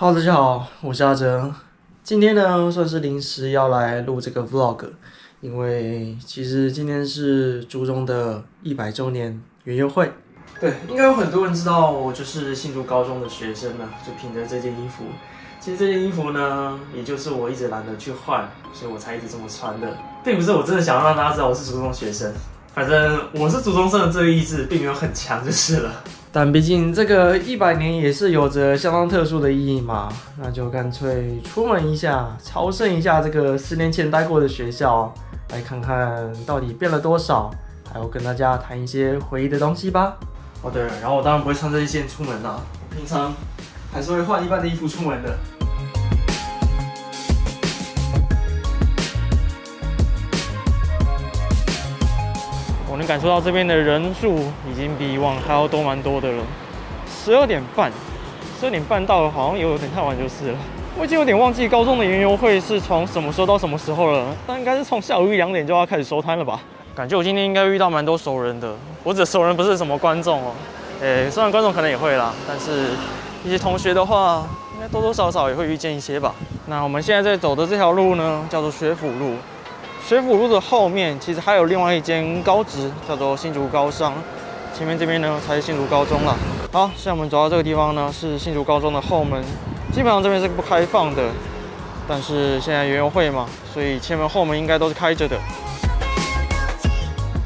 哈喽大家好，我是阿哲。今天呢，算是临时要来录这个 Vlog，因为其实今天是初中的一百周年园游会。对，应该有很多人知道我就是新竹高中的学生了，就凭着这件衣服。其实这件衣服呢，也就是我一直懒得去换，所以我才一直这么穿的，并不是我真的想要让大家知道我是初中学生。反正我是初中生的这个意志并没有很强就是了。但毕竟这个一百年也是有着相当特殊的意义嘛，那就干脆出门一下，朝圣一下这个十年前待过的学校，来看看到底变了多少，还有跟大家谈一些回忆的东西吧。哦对，然后我当然不会穿这一件出门啦，平常。还是会换一半的衣服出门的。能感受到这边的人数已经比以往还要多蛮多的了。十二点半，十二点半到了，好像有点太晚就是了。我已经有点忘记高中的园游会是从什么时候到什么时候了，但应该是从下午一两点就要开始收摊了吧？感觉我今天应该遇到蛮多熟人的。我指熟人不是什么观众哦，诶，虽然观众可能也会啦，但是。一些同学的话，应该多多少少也会遇见一些吧。那我们现在在走的这条路呢，叫做学府路。学府路的后面其实还有另外一间高职，叫做新竹高商。前面这边呢才是新竹高中了。好，现在我们走到这个地方呢，是新竹高中的后门。基本上这边是不开放的，但是现在园游会嘛，所以前门后门应该都是开着的。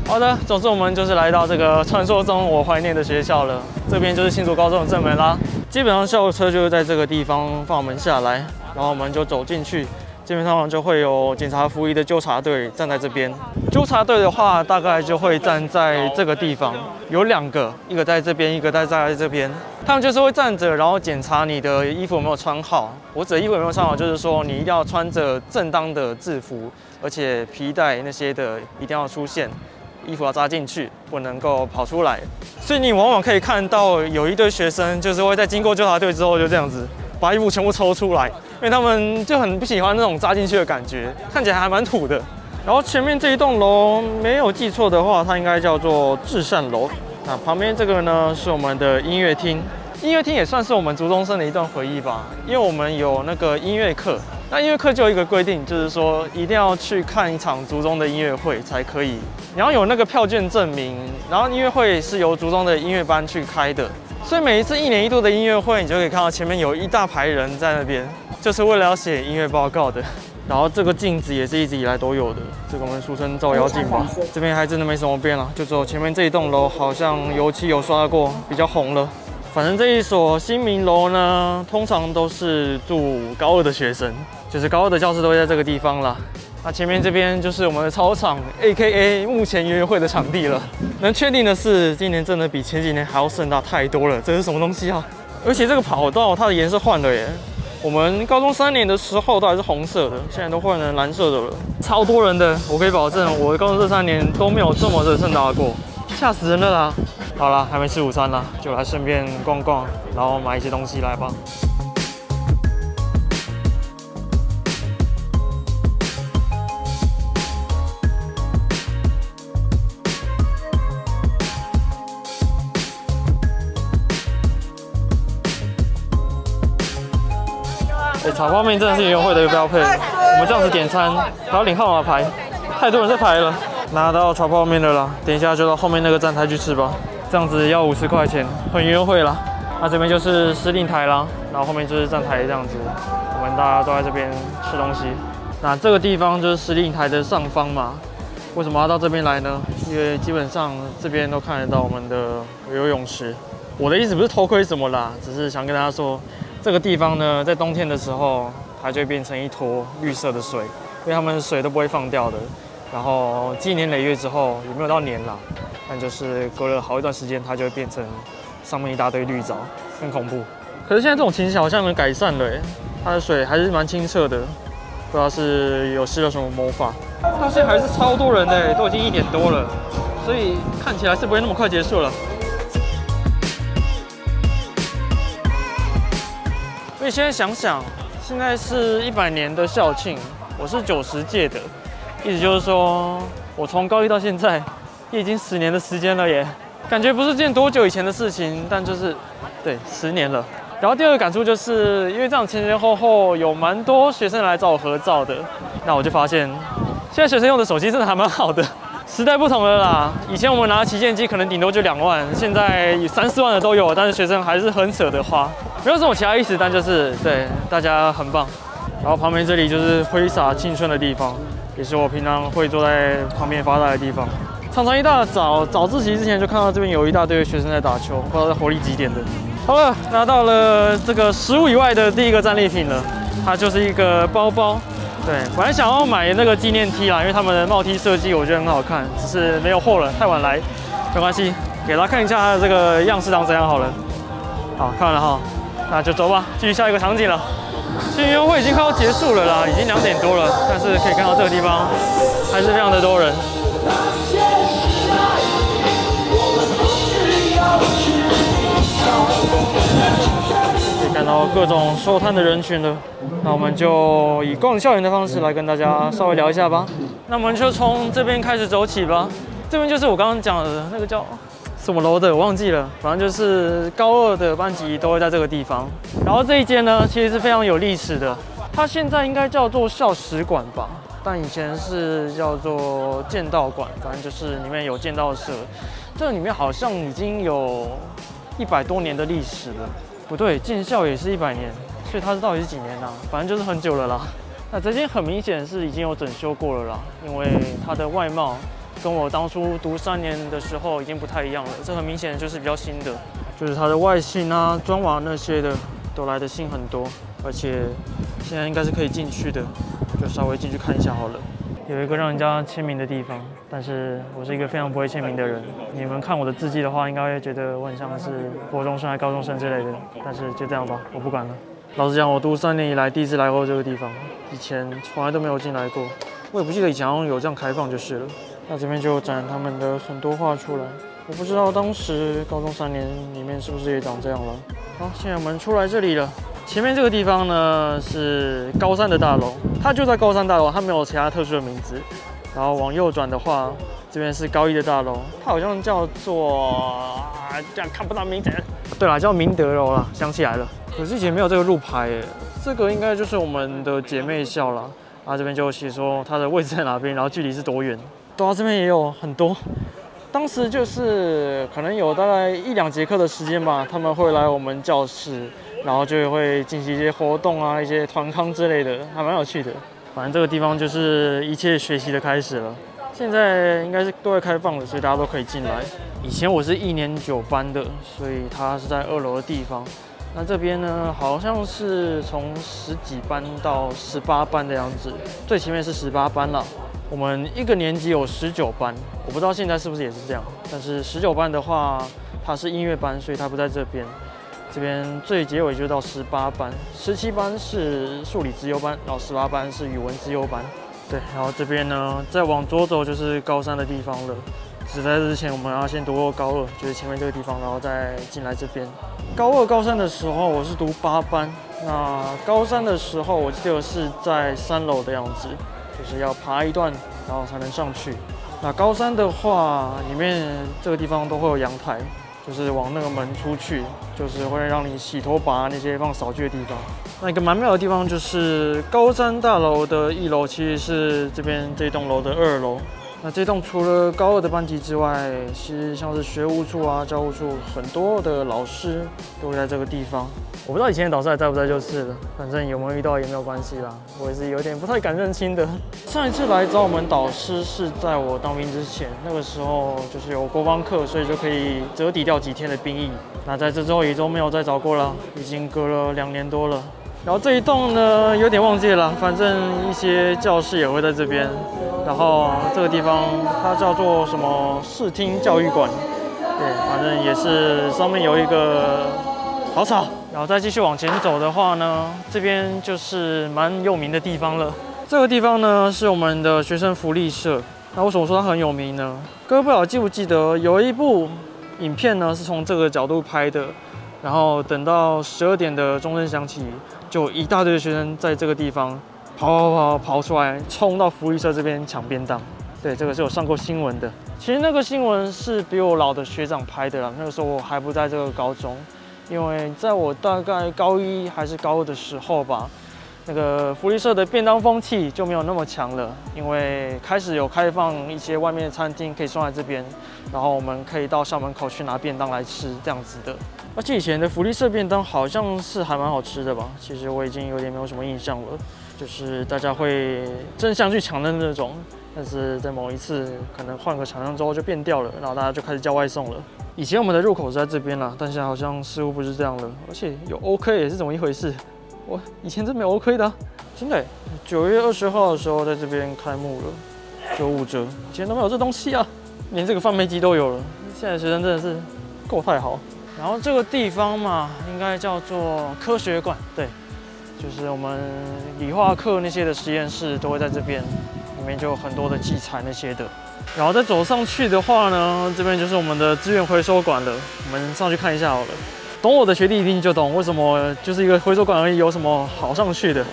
好的，总之我们就是来到这个传说中我怀念的学校了。这边就是新竹高中的正门啦。基本上校车就是在这个地方放门下来，然后我们就走进去。基本上就会有警察服役的纠察队站在这边。纠察队的话，大概就会站在这个地方，有两个，一个在这边，一个在在这边。他们就是会站着，然后检查你的衣服有没有穿好。我指的衣服有没有穿好，就是说你一定要穿着正当的制服，而且皮带那些的一定要出现。衣服要扎进去，不能够跑出来，所以你往往可以看到有一堆学生，就是会在经过纠察队之后，就这样子把衣服全部抽出来，因为他们就很不喜欢那种扎进去的感觉，看起来还蛮土的。然后前面这一栋楼，没有记错的话，它应该叫做至善楼。那旁边这个呢，是我们的音乐厅。音乐厅也算是我们初中生的一段回忆吧，因为我们有那个音乐课。那音乐课就有一个规定，就是说一定要去看一场初中的音乐会才可以。你要有那个票券证明，然后音乐会是由初中的音乐班去开的。所以每一次一年一度的音乐会，你就可以看到前面有一大排人在那边，就是为了要写音乐报告的。然后这个镜子也是一直以来都有的，这个我们俗称照妖镜吧。这边还真的没什么变了，就只有前面这一栋楼好像油漆有刷过，比较红了。反正这一所新民楼呢，通常都是住高二的学生，就是高二的教室都在这个地方了。那前面这边就是我们的操场，A.K.A 目前约会的场地了。能确定的是，今年真的比前几年还要盛大太多了。这是什么东西啊？而且这个跑道它的颜色换了耶。我们高中三年的时候都还是红色的，现在都换成蓝色的了。超多人的，我可以保证，我高中这三年都没有这么的盛大过，吓死人了啦！好了，还没吃午餐啦，就来顺便逛逛，然后买一些东西来吧。哎，炒泡面真的是优惠的一个标配。我们这样子点餐还要领号码牌，太多人在排了。拿到炒泡面的啦，等一下就到后面那个站台去吃吧。这样子要五十块钱，很优惠啦。那这边就是司令台啦，然后后面就是站台这样子，我们大家都在这边吃东西。那这个地方就是司令台的上方嘛。为什么要到这边来呢？因为基本上这边都看得到我们的游泳池。我的意思不是偷窥什么啦，只是想跟大家说，这个地方呢，在冬天的时候，它就会变成一坨绿色的水，因为它们水都不会放掉的。然后积年累月之后，也没有到年了，但就是隔了好一段时间，它就会变成上面一大堆绿藻，很恐怖。可是现在这种情形好像能改善了，它的水还是蛮清澈的，不知道是有施了什么魔法。它现在还是超多人的，都已经一点多了，所以看起来是不会那么快结束了。所以现在想想，现在是一百年的校庆，我是九十届的。意思就是说，我从高一到现在也，已经十年的时间了耶，感觉不是件多久以前的事情，但就是，对，十年了。然后第二个感触就是，因为这样前前后后有蛮多学生来找我合照的，那我就发现，现在学生用的手机真的还蛮好的。时代不同了啦，以前我们拿旗舰机可能顶多就两万，现在三四万的都有，但是学生还是很舍得花，没有什么其他意思，但就是对大家很棒。然后旁边这里就是挥洒青春的地方，也是我平常会坐在旁边发呆的地方。常常一大早早自习之前就看到这边有一大堆学生在打球，不知道在活力几点的。好了，拿到了这个食物以外的第一个战利品了，它就是一个包包。对，本来想要买那个纪念 T 啦，因为他们的帽 T 设计我觉得很好看，只是没有货了，太晚来，没关系，给大家看一下它的这个样式长怎样好了。好看完了哈，那就走吧，继续下一个场景了。新运会已经快要结束了啦，已经两点多了，但是可以看到这个地方还是非常的多人。可以看到各种收摊的人群了，那我们就以逛校园的方式来跟大家稍微聊一下吧。那我们就从这边开始走起吧。这边就是我刚刚讲的那个叫什么楼的，我忘记了。反正就是高二的班级都会在这个地方。然后这一间呢，其实是非常有历史的。它现在应该叫做校史馆吧，但以前是叫做剑道馆。反正就是里面有剑道社。这里面好像已经有一百多年的历史了。不对，建校也是一百年，所以它是到底是几年呢？反正就是很久了啦。那这间很明显是已经有整修过了啦，因为它的外貌跟我当初读三年的时候已经不太一样了。这很明显就是比较新的，就是它的外形啊、砖瓦那些的都来的新很多，而且现在应该是可以进去的，就稍微进去看一下好了。有一个让人家签名的地方，但是我是一个非常不会签名的人。你们看我的字迹的话，应该会觉得我很像是国中生还高中生之类的。但是就这样吧，我不管了。老实讲，我读三年以来第一次来过这个地方，以前从来都没有进来过。我也不记得以前有这样开放就是了。那这边就展他们的很多画出来，我不知道当时高中三年里面是不是也长这样了。好，现在我们出来这里了。前面这个地方呢是高三的大楼，它就在高三大楼，它没有其他特殊的名字。然后往右转的话，这边是高一的大楼，它好像叫做啊这样看不到名字。对了，叫明德楼了，想起来了。可是以前没有这个路牌诶，这个应该就是我们的姐妹校了。然后这边就写说它的位置在哪边，然后距离是多远。对啊，这边也有很多。当时就是可能有大概一两节课的时间吧，他们会来我们教室。然后就会进行一些活动啊，一些团康之类的，还蛮有趣的。反正这个地方就是一切学习的开始了。现在应该是对外开放的，所以大家都可以进来。以前我是一年九班的，所以它是在二楼的地方。那这边呢，好像是从十几班到十八班的样子，最前面是十八班了。我们一个年级有十九班，我不知道现在是不是也是这样。但是十九班的话，它是音乐班，所以它不在这边。这边最结尾就到十八班，十七班是数理资优班，然后十八班是语文资优班。对，然后这边呢，再往左走就是高三的地方了。只在之前我们要先读过高二，就是前面这个地方，然后再进来这边。高二、高三的时候我是读八班，那高三的时候我记得是在三楼的样子，就是要爬一段，然后才能上去。那高三的话，里面这个地方都会有阳台。就是往那个门出去，就是会让你洗头把那些放扫具的地方。那一个蛮妙的地方就是高山大楼的一楼，其实是这边这栋楼的二楼。那这栋除了高二的班级之外，其实像是学务处啊、教务处，很多的老师都会在这个地方。我不知道以前的导师还在不在就是了，反正有没有遇到也没有关系啦。我也是有点不太敢认亲的。上一次来找我们导师是在我当兵之前，那个时候就是有国防课，所以就可以折抵掉几天的兵役。那在这之后也都没有再找过了，已经隔了两年多了。然后这一栋呢，有点忘记了，反正一些教室也会在这边。然后这个地方它叫做什么视听教育馆，对，反正也是上面有一个好草。然后再继续往前走的话呢，这边就是蛮有名的地方了。这个地方呢是我们的学生福利社。那为什么说它很有名呢？各位不知道记不记得有一部影片呢是从这个角度拍的，然后等到十二点的钟声响起。就一大堆的学生在这个地方跑跑跑跑出来，冲到福利社这边抢便当。对，这个是有上过新闻的。其实那个新闻是比我老的学长拍的啦，那个时候我还不在这个高中。因为在我大概高一还是高二的时候吧，那个福利社的便当风气就没有那么强了，因为开始有开放一些外面的餐厅可以送来这边，然后我们可以到校门口去拿便当来吃这样子的。而且以前的福利社便当好像是还蛮好吃的吧，其实我已经有点没有什么印象了，就是大家会争相去抢的那种。但是在某一次可能换个厂商之后就变掉了，然后大家就开始叫外送了。以前我们的入口是在这边啦，但现在好像似乎不是这样了，而且有 OK 也是怎么一回事？我以前真没有 OK 的，真的。九月二十号的时候在这边开幕了，九五折，以前都没有这东西啊，连这个贩卖机都有了。现在学生真的是够太好。然后这个地方嘛，应该叫做科学馆，对，就是我们理化课那些的实验室都会在这边。里面就有很多的器材那些的，然后再走上去的话呢，这边就是我们的资源回收馆了。我们上去看一下好了。懂我的学弟一定就懂，为什么就是一个回收馆而已，有什么好上去的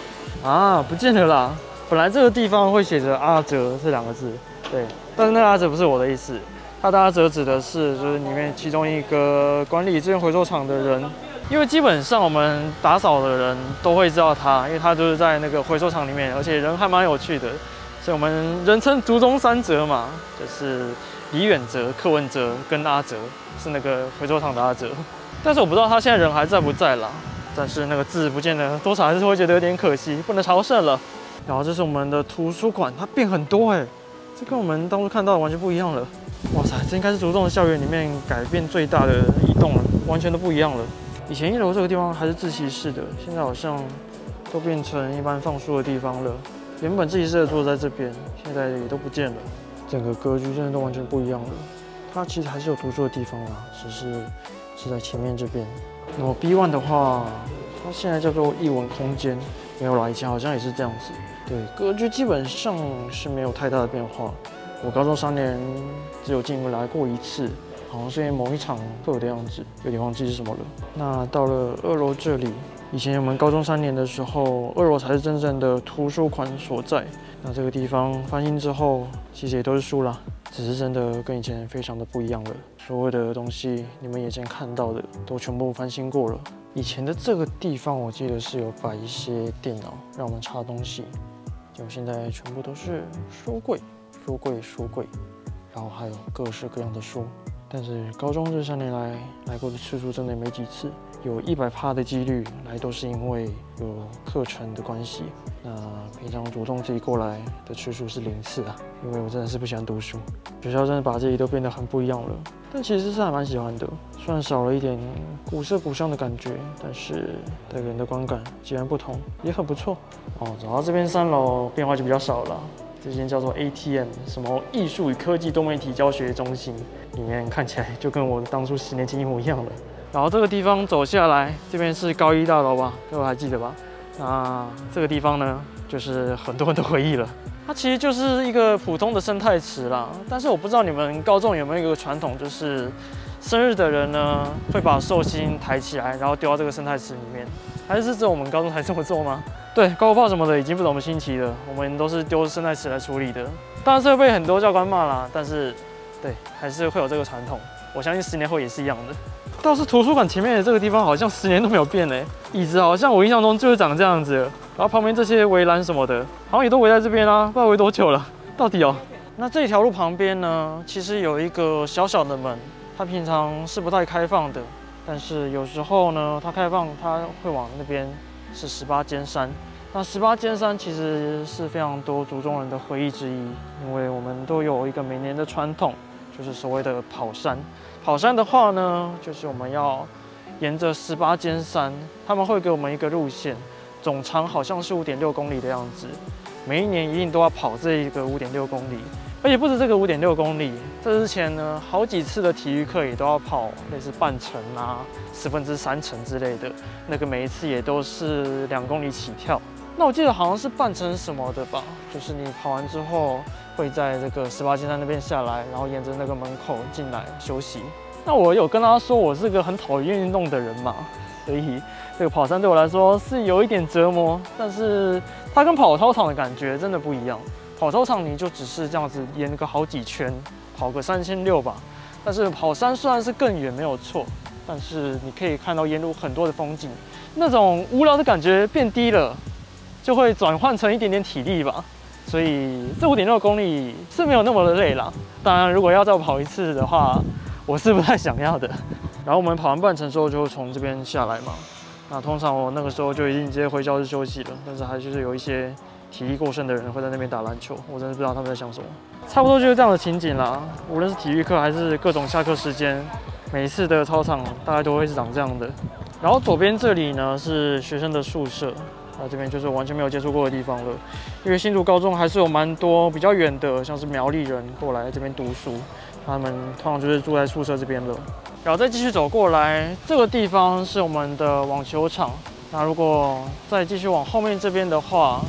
啊？不见得啦。本来这个地方会写着阿哲这两个字，对，但是那阿哲不是我的意思，他的阿哲指的是就是里面其中一个管理资源回收厂的人，因为基本上我们打扫的人都会知道他，因为他就是在那个回收厂里面，而且人还蛮有趣的。所以我们人称竹中三哲嘛，就是李远哲、柯文哲跟阿哲，是那个回收厂的阿哲。但是我不知道他现在人还在不在啦。但是那个字不见得，多少还是会觉得有点可惜，不能朝圣了。然后这是我们的图书馆，它变很多哎，这跟我们当初看到的完全不一样了。哇塞，这应该是竹中的校园里面改变最大的移动了，完全都不一样了。以前一楼这个地方还是自习室的，现在好像都变成一般放书的地方了。原本自习室的桌在这边，现在也都不见了，整个格局真的都完全不一样了。它其实还是有读书的地方啦，只是是在前面这边。那么 B one 的话，它现在叫做译文空间，没有啦，以前好像也是这样子。对，格局基本上是没有太大的变化。我高中三年只有进来过一次，好像是因为某一场课的样子，有点忘记是什么了。那到了二楼这里。以前我们高中三年的时候，二楼才是真正的图书馆所在。那这个地方翻新之后，其实也都是书啦，只是真的跟以前非常的不一样了。所有的东西你们眼前看到的，都全部翻新过了。以前的这个地方，我记得是有摆一些电脑，让我们插东西。就现在全部都是书柜、书柜、书柜，然后还有各式各样的书。但是高中这三年来来过的次数真的没几次。有一百趴的几率来都是因为有课程的关系。那平常主动自己过来的次数是零次啊，因为我真的是不喜欢读书。学校真的把这里都变得很不一样了，但其实是还蛮喜欢的。虽然少了一点古色古香的感觉，但是带给人的观感截然不同，也很不错。哦，走到这边三楼变化就比较少了。这间叫做 ATM，什么艺术与科技多媒体教学中心，里面看起来就跟我当初十年前一模一样了。然后这个地方走下来，这边是高一大楼吧？各位还记得吧？那这个地方呢，就是很多人的回忆了。它其实就是一个普通的生态池啦。但是我不知道你们高中有没有一个传统，就是生日的人呢会把寿星抬起来，然后丢到这个生态池里面。还是只有我们高中才这么做吗？对，高炮什么的已经不怎么新奇了，我们都是丢生态池来处理的。当然是会被很多教官骂啦，但是对，还是会有这个传统。我相信十年后也是一样的。倒是图书馆前面的这个地方好像十年都没有变嘞，椅子好像我印象中就是长这样子，然后旁边这些围栏什么的，好像也都围在这边啦，不知道围多久了，到底哦。那这条路旁边呢，其实有一个小小的门，它平常是不太开放的，但是有时候呢，它开放，它会往那边是十八尖山。那十八尖山其实是非常多族中人的回忆之一，因为我们都有一个每年的传统，就是所谓的跑山。跑山的话呢，就是我们要沿着十八尖山，他们会给我们一个路线，总长好像是五点六公里的样子。每一年一定都要跑这一个五点六公里，而且不止这个五点六公里，这之前呢，好几次的体育课也都要跑类似半程啊、十分之三程之类的，那个每一次也都是两公里起跳。那我记得好像是半程什么的吧，就是你跑完之后。会在这个十八金山那边下来，然后沿着那个门口进来休息。那我有跟他说，我是个很讨厌运动的人嘛，所以这个跑山对我来说是有一点折磨。但是它跟跑操场的感觉真的不一样。跑操场你就只是这样子沿个好几圈，跑个三千六吧。但是跑山虽然是更远没有错，但是你可以看到沿路很多的风景，那种无聊的感觉变低了，就会转换成一点点体力吧。所以这五点六公里是没有那么的累啦。当然，如果要再跑一次的话，我是不太想要的。然后我们跑完半程之后，就从这边下来嘛。那通常我那个时候就已经直接回教室休息了，但是还是有一些体力过剩的人会在那边打篮球，我真的不知道他们在想什么。差不多就是这样的情景啦。无论是体育课还是各种下课时间，每一次的操场大概都会是长这样的。然后左边这里呢是学生的宿舍。那这边就是完全没有接触过的地方了，因为新竹高中还是有蛮多比较远的，像是苗栗人过来这边读书，他们通常就是住在宿舍这边了。然后再继续走过来，这个地方是我们的网球场。那如果再继续往后面这边的话，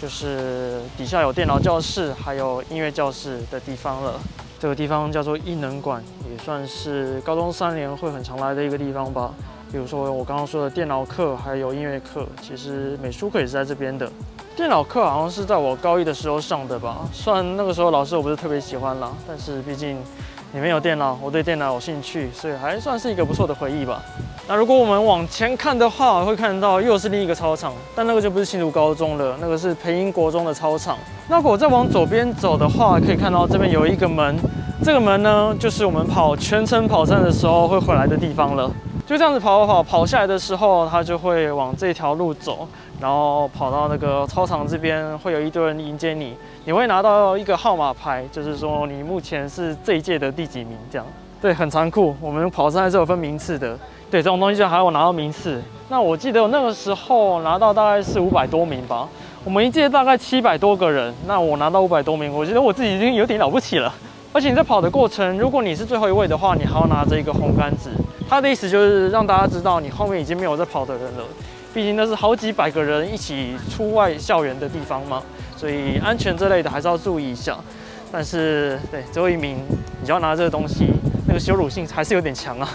就是底下有电脑教室，还有音乐教室的地方了。这个地方叫做艺能馆，也算是高中三年会很常来的一个地方吧。比如说我刚刚说的电脑课，还有音乐课，其实美术课也是在这边的。电脑课好像是在我高一的时候上的吧，虽然那个时候老师我不是特别喜欢啦，但是毕竟里面有电脑，我对电脑有兴趣，所以还算是一个不错的回忆吧。那如果我们往前看的话，会看到又是另一个操场，但那个就不是新竹高中了，那个是培英国中的操场。那如果再往左边走的话，可以看到这边有一个门，这个门呢，就是我们跑全程跑山的时候会回来的地方了。就这样子跑跑跑跑下来的时候，它就会往这条路走，然后跑到那个操场这边，会有一堆人迎接你，你会拿到一个号码牌，就是说你目前是这一届的第几名这样。对，很残酷，我们跑山还是有分名次的。对，这种东西就还要拿到名次。那我记得我那个时候拿到大概是五百多名吧，我们一届大概七百多个人，那我拿到五百多名，我觉得我自己已经有点了不起了。而且你在跑的过程，如果你是最后一位的话，你还要拿着一个红杆子。他的意思就是让大家知道你后面已经没有在跑的人了，毕竟那是好几百个人一起出外校园的地方嘛，所以安全之类的还是要注意一下。但是对最后一名，你就要拿这个东西，那个羞辱性还是有点强啊。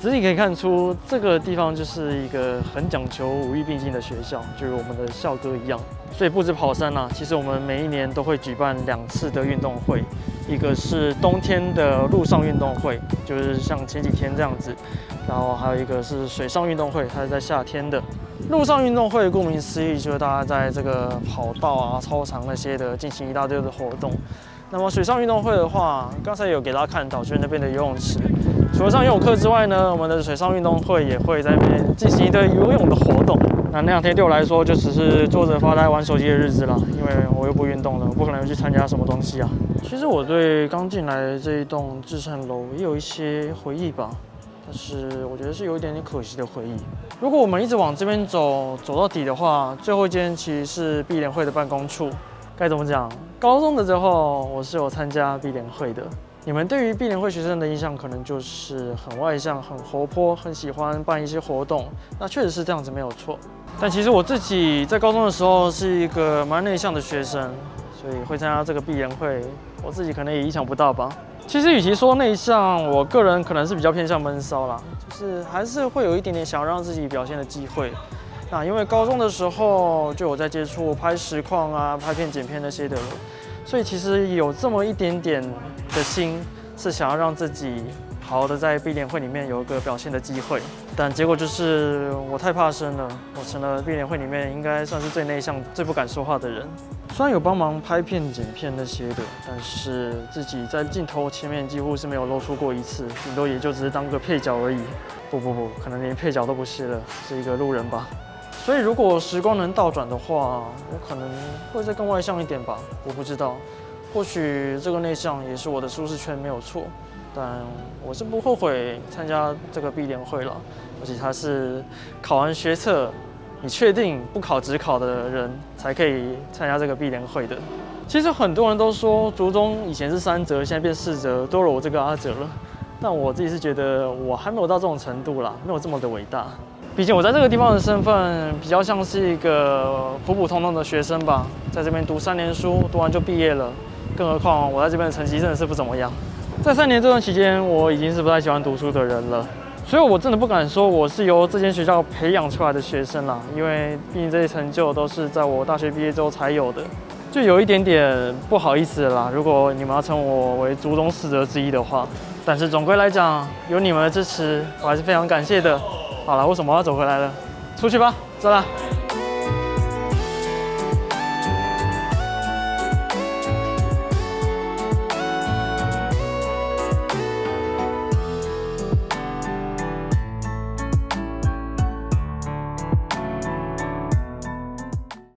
只是你可以看出，这个地方就是一个很讲求五育并进的学校，就是我们的校歌一样。所以不止跑山啊，其实我们每一年都会举办两次的运动会，一个是冬天的陆上运动会，就是像前几天这样子，然后还有一个是水上运动会，它是在夏天的。陆上运动会顾名思义，就是大家在这个跑道啊、操场那些的进行一大堆的活动。那么水上运动会的话，刚才有给大家看到，就是那边的游泳池。除了上游泳课之外呢，我们的水上运动会也会在那边进行一堆游泳的活动。那那两天对我来说就只是坐着发呆玩手机的日子了，因为我又不运动了，我不可能去参加什么东西啊。其实我对刚进来这一栋至善楼也有一些回忆吧，但是我觉得是有一点点可惜的回忆。如果我们一直往这边走，走到底的话，最后一间其实是碧联会的办公处。该怎么讲？高中的时候我是有参加碧联会的。你们对于碧联会学生的印象可能就是很外向、很活泼、很喜欢办一些活动。那确实是这样子，没有错。但其实我自己在高中的时候是一个蛮内向的学生，所以会参加这个碧联会，我自己可能也意想不到吧。其实与其说内向，我个人可能是比较偏向闷骚啦，就是还是会有一点点想让自己表现的机会。那因为高中的时候就有在接触拍实况啊、拍片、剪片那些的。所以其实有这么一点点的心，是想要让自己好好的在闭联会里面有一个表现的机会，但结果就是我太怕生了，我成了闭联会里面应该算是最内向、最不敢说话的人。虽然有帮忙拍片、剪片那些的，但是自己在镜头前面几乎是没有露出过一次，顶多也就只是当个配角而已。不不不，可能连配角都不是了，是一个路人吧。所以，如果时光能倒转的话，我可能会再更外向一点吧。我不知道，或许这个内向也是我的舒适圈，没有错。但我是不后悔参加这个毕联会了，而且他是考完学测，你确定不考职考的人才可以参加这个毕联会的。其实很多人都说，竹中以前是三折，现在变四折，多了我这个阿折了。但我自己是觉得，我还没有到这种程度啦，没有这么的伟大。毕竟我在这个地方的身份比较像是一个普普通通的学生吧，在这边读三年书，读完就毕业了。更何况我在这边的成绩真的是不怎么样。在三年这段期间，我已经是不太喜欢读书的人了，所以我真的不敢说我是由这间学校培养出来的学生啦，因为毕竟这些成就都是在我大学毕业之后才有的，就有一点点不好意思啦。如果你们要称我为族中四哲之一的话。但是总归来讲，有你们的支持，我还是非常感谢的。好了，为什么要走回来了？出去吧，走了。